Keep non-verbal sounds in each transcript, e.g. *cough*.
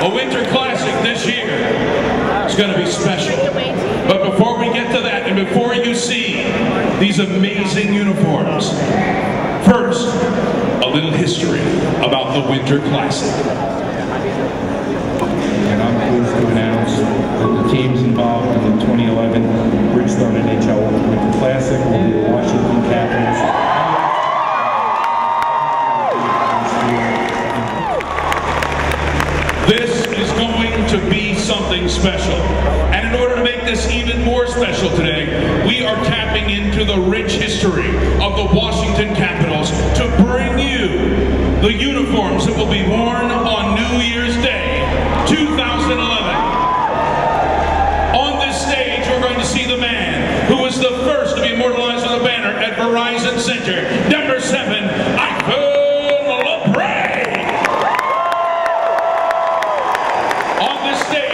a Winter Classic this year. It's going to be special. But before we get to that, and before you see these amazing uniforms, first, a little history about the Winter Classic. And I'm pleased to announce that the teams involved in the 2011 Bridgestone NHL Winter Classic will be special. And in order to make this even more special today, we are tapping into the rich history of the Washington Capitals to bring you the uniforms that will be worn on New Year's Day 2011. On this stage, we're going to see the man who was the first to be immortalized on a banner at Verizon Center, number seven, Ike On this stage,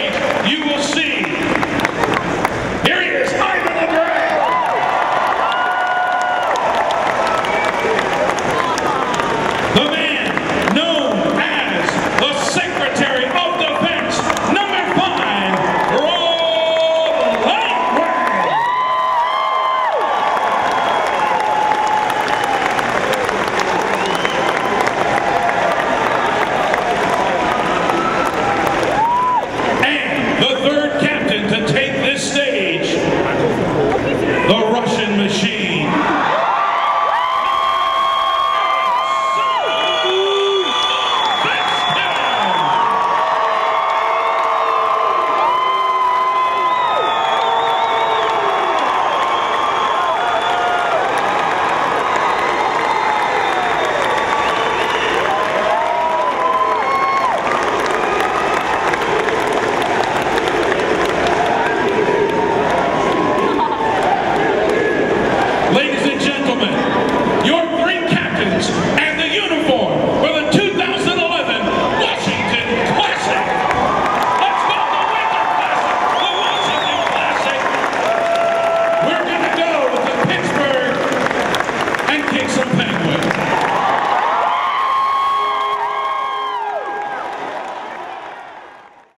Yeah. *laughs*